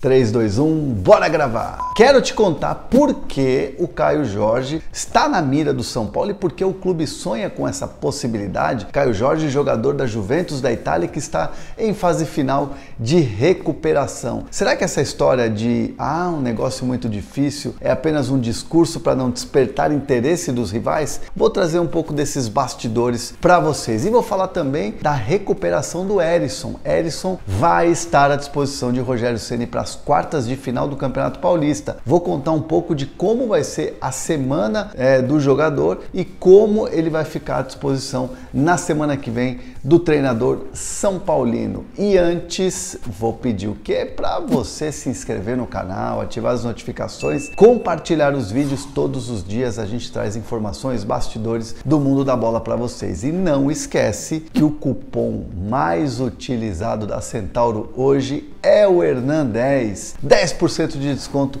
3, 2, 1, bora gravar! Quero te contar por que o Caio Jorge está na mira do São Paulo e por que o clube sonha com essa possibilidade. Caio Jorge, jogador da Juventus da Itália, que está em fase final de recuperação. Será que essa história de ah, um negócio muito difícil é apenas um discurso para não despertar interesse dos rivais? Vou trazer um pouco desses bastidores para vocês e vou falar também da recuperação do Erisson. Erisson vai estar à disposição de Rogério Ceni para as quartas de final do Campeonato Paulista. Vou contar um pouco de como vai ser a semana é, do jogador e como ele vai ficar à disposição na semana que vem do treinador São Paulino. E antes, vou pedir o que? Para você se inscrever no canal, ativar as notificações, compartilhar os vídeos todos os dias. A gente traz informações, bastidores do mundo da bola para vocês. E não esquece que o cupom mais utilizado da Centauro hoje é o Hernan10. 10% de desconto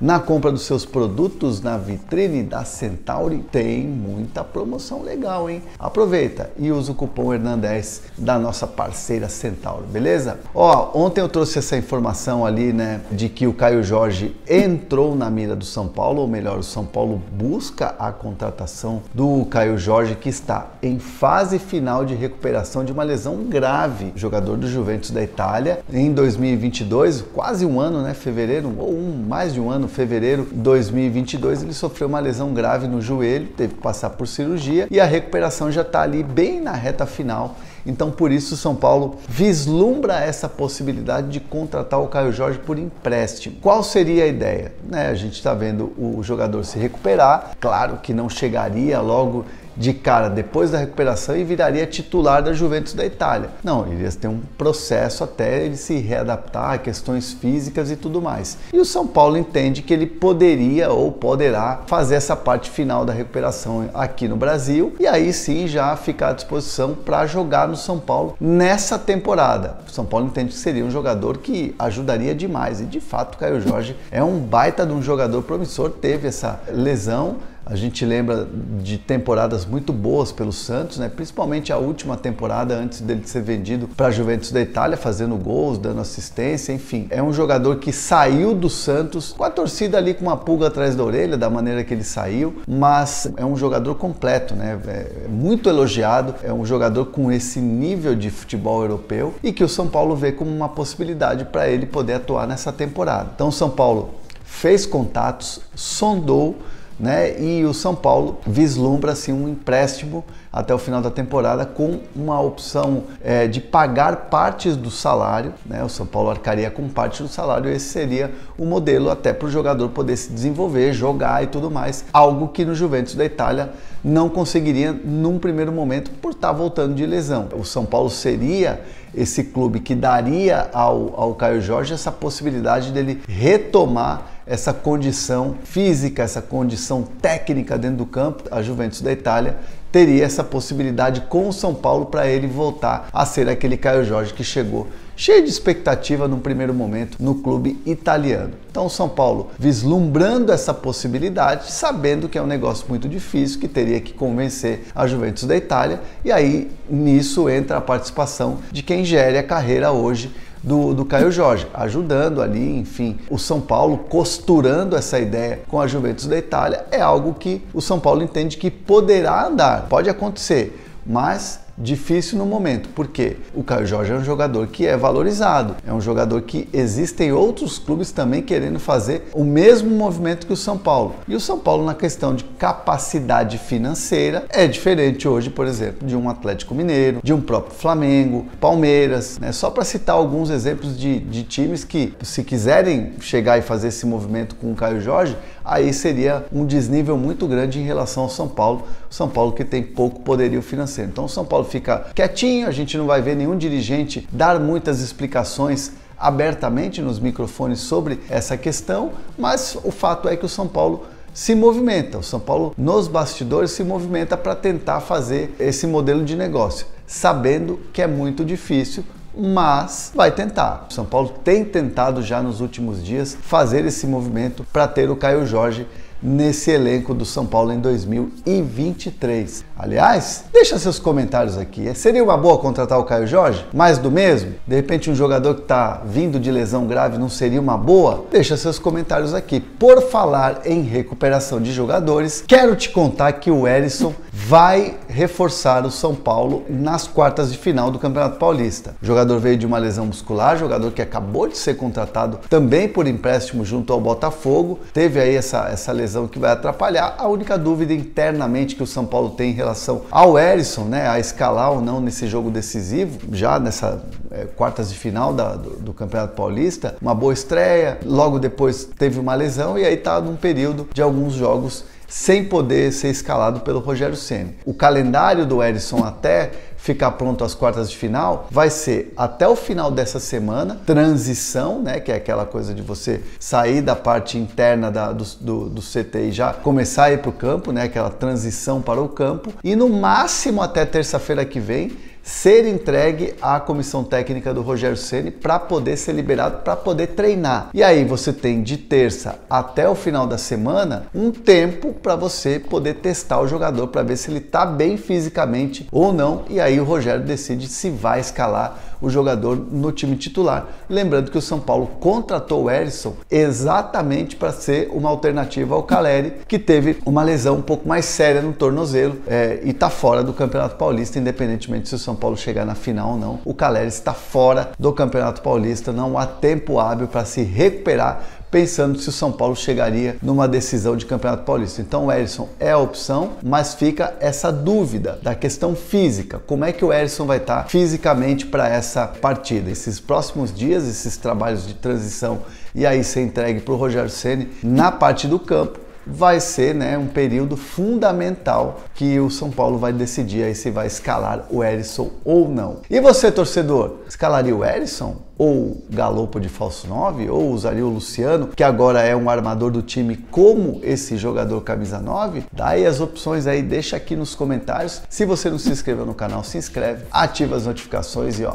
na compra dos seus produtos na vitrine da Centauri tem muita promoção legal, hein? Aproveita e usa o cupom Hernan10 da nossa parceira Centauri, beleza? Ó, ontem eu trouxe essa informação ali, né, de que o Caio Jorge entrou na mira do São Paulo, ou melhor, o São Paulo busca a contratação do Caio Jorge que está em fase final de recuperação de uma lesão grave, jogador do Juventus da Itália em 2022, quase um ano, né, fevereiro ou um mais de um ano, fevereiro de 2022, ele sofreu uma lesão grave no joelho, teve que passar por cirurgia e a recuperação já está ali bem na reta final. Então, por isso, o São Paulo vislumbra essa possibilidade de contratar o Caio Jorge por empréstimo. Qual seria a ideia? Né, a gente está vendo o jogador se recuperar, claro que não chegaria logo de cara depois da recuperação e viraria titular da Juventus da Itália. Não, iria ter um processo até ele se readaptar a questões físicas e tudo mais. E o São Paulo entende que ele poderia ou poderá fazer essa parte final da recuperação aqui no Brasil e aí sim já ficar à disposição para jogar no São Paulo nessa temporada. O São Paulo entende que seria um jogador que ajudaria demais e de fato Caio Jorge é um baita de um jogador promissor, teve essa lesão a gente lembra de temporadas muito boas pelo Santos, né? principalmente a última temporada antes dele ser vendido para a Juventus da Itália, fazendo gols, dando assistência, enfim. É um jogador que saiu do Santos com a torcida ali com uma pulga atrás da orelha, da maneira que ele saiu, mas é um jogador completo, né? É muito elogiado, é um jogador com esse nível de futebol europeu e que o São Paulo vê como uma possibilidade para ele poder atuar nessa temporada. Então, o São Paulo fez contatos, sondou né? E o São Paulo vislumbra assim um empréstimo até o final da temporada com uma opção é, de pagar partes do salário, né? O São Paulo arcaria com parte do salário. Esse seria o modelo até para o jogador poder se desenvolver, jogar e tudo mais, algo que no Juventus da Itália não conseguiria num primeiro momento por estar tá voltando de lesão. O São Paulo seria esse clube que daria ao, ao Caio Jorge essa possibilidade dele retomar essa condição física, essa condição técnica dentro do campo, a Juventus da Itália teria essa possibilidade com o São Paulo para ele voltar a ser aquele Caio Jorge que chegou cheio de expectativa no primeiro momento no clube italiano. Então, o São Paulo vislumbrando essa possibilidade, sabendo que é um negócio muito difícil, que teria que convencer a Juventus da Itália, e aí nisso entra a participação de quem gere a carreira hoje do, do Caio Jorge, ajudando ali, enfim, o São Paulo costurando essa ideia com a Juventus da Itália é algo que o São Paulo entende que poderá andar, pode acontecer, mas difícil no momento, porque o Caio Jorge é um jogador que é valorizado, é um jogador que existem outros clubes também querendo fazer o mesmo movimento que o São Paulo. E o São Paulo, na questão de capacidade financeira, é diferente hoje, por exemplo, de um Atlético Mineiro, de um próprio Flamengo, Palmeiras, né? só para citar alguns exemplos de, de times que, se quiserem chegar e fazer esse movimento com o Caio Jorge, aí seria um desnível muito grande em relação ao São Paulo, São Paulo que tem pouco poderio financeiro. Então, o São Paulo fica quietinho, a gente não vai ver nenhum dirigente dar muitas explicações abertamente nos microfones sobre essa questão, mas o fato é que o São Paulo se movimenta. O São Paulo, nos bastidores, se movimenta para tentar fazer esse modelo de negócio, sabendo que é muito difícil, mas vai tentar. O São Paulo tem tentado já nos últimos dias fazer esse movimento para ter o Caio Jorge nesse elenco do São Paulo em 2023. Aliás, deixa seus comentários aqui. Seria uma boa contratar o Caio Jorge? Mais do mesmo? De repente um jogador que está vindo de lesão grave não seria uma boa? Deixa seus comentários aqui. Por falar em recuperação de jogadores, quero te contar que o Erisson vai reforçar o São Paulo nas quartas de final do Campeonato Paulista. O jogador veio de uma lesão muscular, jogador que acabou de ser contratado também por empréstimo junto ao Botafogo, teve aí essa, essa lesão que vai atrapalhar. A única dúvida internamente que o São Paulo tem em relação ao Erisson, né, a escalar ou não nesse jogo decisivo, já nessa é, quartas de final da, do, do, Campeonato Paulista, uma boa estreia, logo depois teve uma lesão e aí está num período de alguns jogos sem poder ser escalado pelo Rogério Ceni. O calendário do Erisson até ficar pronto às quartas de final vai ser até o final dessa semana, transição, né, que é aquela coisa de você sair da parte interna da, do, do, do CT e já começar a ir para o campo, né, aquela transição para o campo, e no máximo até terça-feira que vem ser entregue à comissão técnica do Rogério Ceni para poder ser liberado, para poder treinar. E aí você tem de terça até o final da semana um tempo para você poder testar o jogador para ver se ele está bem fisicamente ou não. E aí o Rogério decide se vai escalar o jogador no time titular. Lembrando que o São Paulo contratou o Erisson exatamente para ser uma alternativa ao Caleri, que teve uma lesão um pouco mais séria no tornozelo é, e está fora do Campeonato Paulista, independentemente se o São são Paulo chegar na final ou não. O Caleri está fora do Campeonato Paulista, não há tempo hábil para se recuperar pensando se o São Paulo chegaria numa decisão de Campeonato Paulista. Então o Erisson é a opção, mas fica essa dúvida da questão física. Como é que o Erisson vai estar fisicamente para essa partida? Esses próximos dias, esses trabalhos de transição e aí ser entregue para o Rogério Ceni na parte do campo vai ser né, um período fundamental que o São Paulo vai decidir aí se vai escalar o Erisson ou não. E você, torcedor, escalaria o Erisson? Ou Galopo de falso 9? Ou usaria o Luciano, que agora é um armador do time, como esse jogador camisa 9? Dá aí as opções aí, deixa aqui nos comentários. Se você não se inscreveu no canal, se inscreve, ativa as notificações e ó,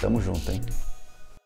tamo junto, hein?